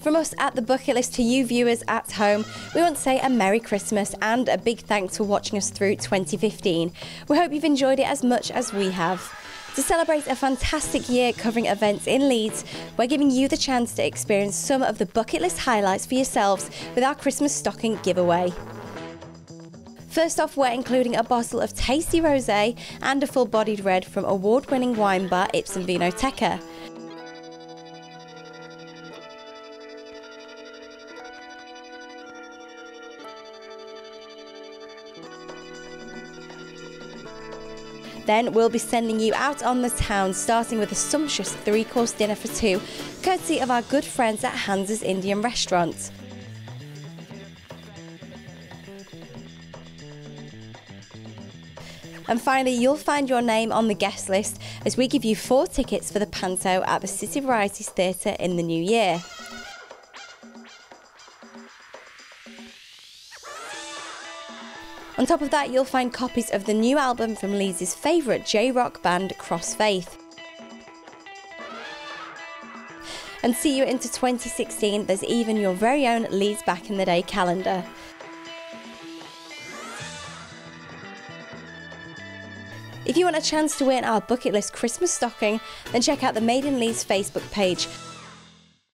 From us at the Book It List to you viewers at home, we want to say a Merry Christmas and a big thanks for watching us through 2015. We hope you've enjoyed it as much as we have. To celebrate a fantastic year covering events in Leeds, we're giving you the chance to experience some of the Book It List highlights for yourselves with our Christmas stocking giveaway. First off, we're including a bottle of tasty rosé and a full-bodied red from award-winning wine bar Ipsum Vinoteca. Then we'll be sending you out on the town, starting with a sumptuous three course dinner for two, courtesy of our good friends at Hansa's Indian Restaurant. And finally, you'll find your name on the guest list as we give you four tickets for the Panto at the City Varieties Theatre in the new year. On top of that, you'll find copies of the new album from Leeds' favourite J rock band, Crossfaith. And see you into 2016, there's even your very own Leeds Back in the Day calendar. If you want a chance to win our Book It List Christmas stocking, then check out the Made in Leeds Facebook page